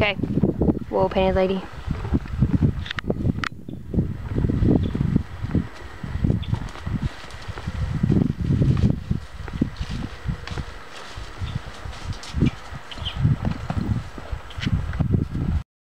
Okay. Whoa, painted lady.